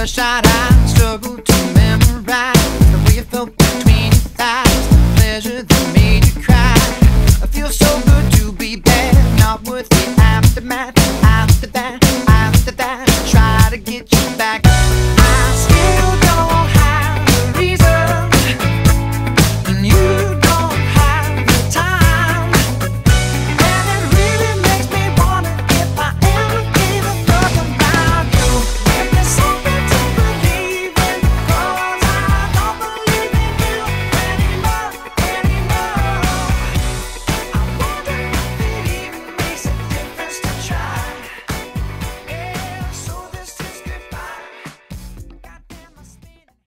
first shot I struggled to memorize The way it felt between your thighs. The pleasure that made you cry. I feel so good